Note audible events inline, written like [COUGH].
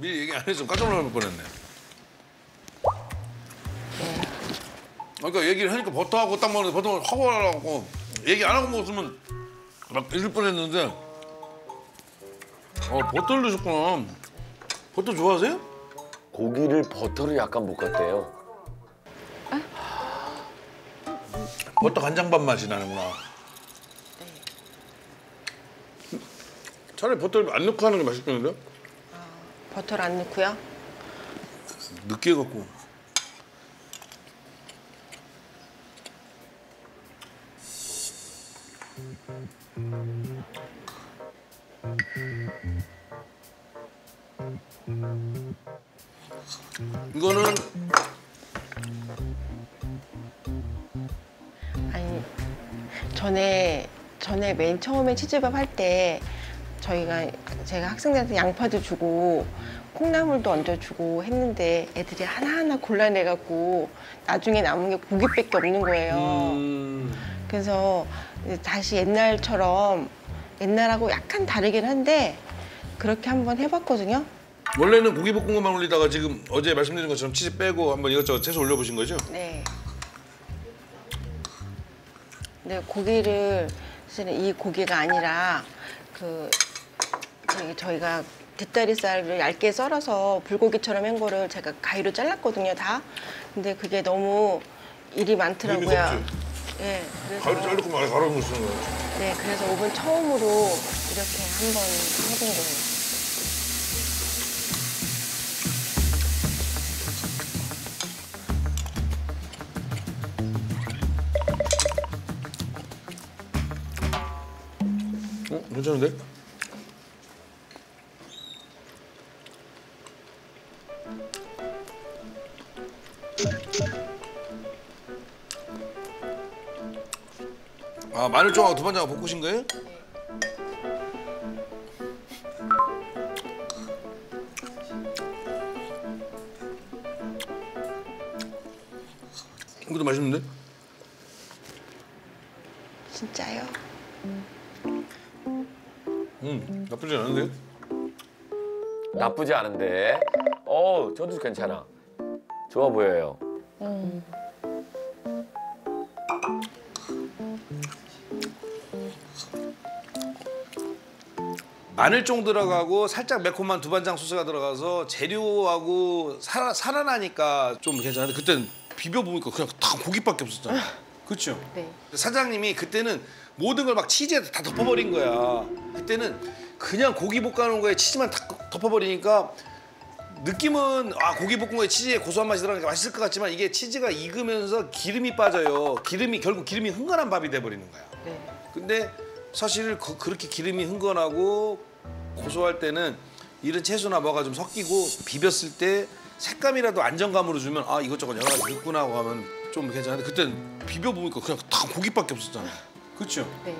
미리 얘기 안 해서 깜짝 놀랄 뻔했네. 그러니까 얘기를 하니까 버터하고 딱 먹는데 버터를 하고 하라고 얘기 안 하고 먹었으면 막 이럴 뻔했는데 어 버터를 넣으셨구나. 버터 좋아하세요? 고기를 버터를 약간 볶았대요. 버터 간장밥 맛이 나는구나. 차라리 버터를 안 넣고 하는 게 맛있겠는데? 버터를 안 넣고요. 느끼해 갖고. 이거는 아니 전에 전에 맨 처음에 치즈밥 할 때 저희가 제가 학생들한테 양파도 주고 콩나물도 얹어주고 했는데 애들이 하나하나 골라내갖고 나중에 남은 게 고기밖에 없는 거예요. 음, 그래서 다시 옛날처럼 옛날하고 약간 다르긴 한데 그렇게 한번 해봤거든요. 원래는 고기 볶음밥만 올리다가 지금 어제 말씀드린 것처럼 치즈 빼고 한번 이것저것 채소 올려보신 거죠? 네. 근데 고기를 사실은 이 고기가 아니라 그 저희가 뒷다리살을 얇게 썰어서 불고기처럼 한 거를 제가 가위로 잘랐거든요 다. 근데 그게 너무 일이 많더라고요. 예. 그래서 가위로 자르고 막 가로 무쓰는 거예요. 네, 그래서 오븐 처음으로 이렇게 한번 해본 거예요. 어? 괜찮은데? 아 마늘종하고 두반장하고 볶으신 거예요? 이것도 맛있는데? 진짜요? 음 나쁘지 않은데? 나쁘지 않은데. 어, 저도 괜찮아. 좋아 보여요. 마늘종 들어가고 살짝 매콤한 두반장 소스가 들어가서 재료하고 살아, 살아나니까 좀 괜찮은데 그때는 비벼 보니까 그냥 다 고기밖에 없었잖아. [LAUGHS] 그렇죠? 네. 사장님이 그때는 모든 걸 막 치즈에 다 덮어버린 거야. 그때는 그냥 고기 볶아놓은 거에 치즈만 다 덮어버리니까 느낌은 아 고기 볶은 거에 치즈에 고소한 맛이 들어가니까 맛있을 것 같지만 이게 치즈가 익으면서 기름이 빠져요. 기름이 결국 기름이 흥건한 밥이 돼버리는 거야. 네. 근데 사실 그, 그렇게 기름이 흥건하고 고소할 때는 이런 채소나 뭐가 좀 섞이고 비볐을 때 색감이라도 안정감으로 주면 아 이것저것 여러 가지 넣구나 하고 하면 좀 괜찮은데 그때는 비벼 보니까 그냥 다 고기밖에 없었잖아. 그렇죠? 네.